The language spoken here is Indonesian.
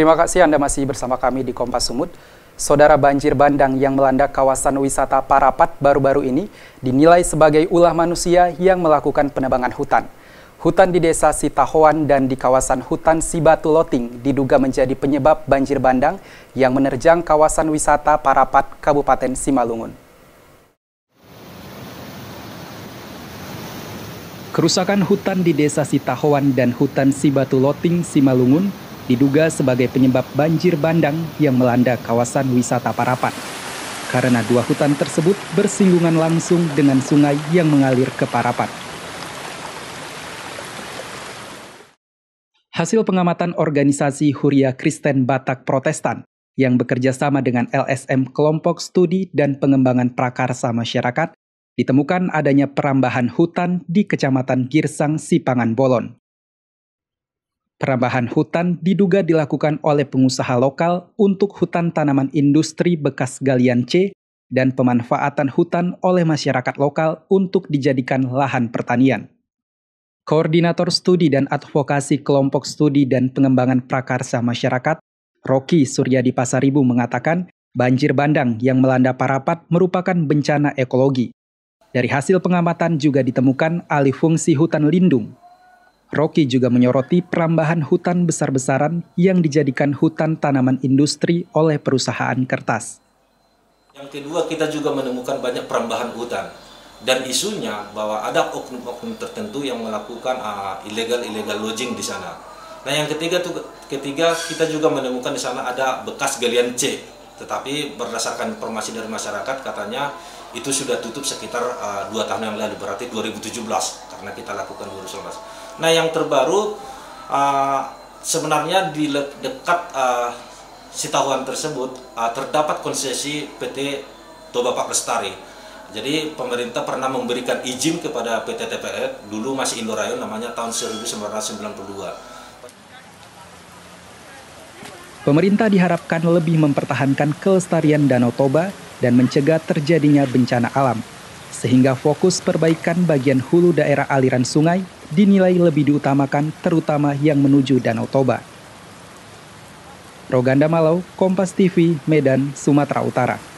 Terima kasih Anda masih bersama kami di Kompas Sumut. Saudara banjir bandang yang melanda kawasan wisata Parapat baru-baru ini dinilai sebagai ulah manusia yang melakukan penebangan hutan. Hutan di desa Sitahoan dan di kawasan hutan Sibatu Loting diduga menjadi penyebab banjir bandang yang menerjang kawasan wisata Parapat, Kabupaten Simalungun. Kerusakan hutan di desa Sitahoan dan hutan Sibatu Loting, Simalungun diduga sebagai penyebab banjir bandang yang melanda kawasan wisata Parapat. Karena dua hutan tersebut bersinggungan langsung dengan sungai yang mengalir ke Parapat. Hasil pengamatan organisasi Huria Kristen Batak Protestan yang bekerja sama dengan LSM Kelompok Studi dan Pengembangan Prakarsa Masyarakat, ditemukan adanya perambahan hutan di Kecamatan Girsang, Sipangan Bolon. Perambahan hutan diduga dilakukan oleh pengusaha lokal untuk hutan tanaman industri bekas galian C dan pemanfaatan hutan oleh masyarakat lokal untuk dijadikan lahan pertanian. Koordinator Studi dan Advokasi Kelompok Studi dan Pengembangan Prakarsa Masyarakat, Rocky Suryadi Pasaribu mengatakan, banjir bandang yang melanda Parapat merupakan bencana ekologi. Dari hasil pengamatan juga ditemukan alih fungsi hutan lindung. Rocky juga menyoroti perambahan hutan besar-besaran yang dijadikan hutan tanaman industri oleh perusahaan kertas. Yang kedua, kita juga menemukan banyak perambahan hutan dan isunya bahwa ada oknum-oknum tertentu yang melakukan illegal-illegal uh, lodging di sana. Nah, yang ketiga tuh ketiga kita juga menemukan di sana ada bekas galian C, tetapi berdasarkan informasi dari masyarakat katanya itu sudah tutup sekitar uh, dua tahun yang lalu, berarti 2017 karena kita lakukan 2019. Nah, yang terbaru uh, sebenarnya di dekat uh, Sitahuan tersebut uh, terdapat konsesi PT Toba Pak Lestari jadi pemerintah pernah memberikan izin kepada PT TPR, dulu masih Indorayon namanya tahun 1992. Pemerintah diharapkan lebih mempertahankan kelestarian Danau Toba dan mencegah terjadinya bencana alam, sehingga fokus perbaikan bagian hulu daerah aliran sungai dinilai lebih diutamakan terutama yang menuju Danau Toba. Roganda Malau, Kompas TV, Medan, Sumatera Utara.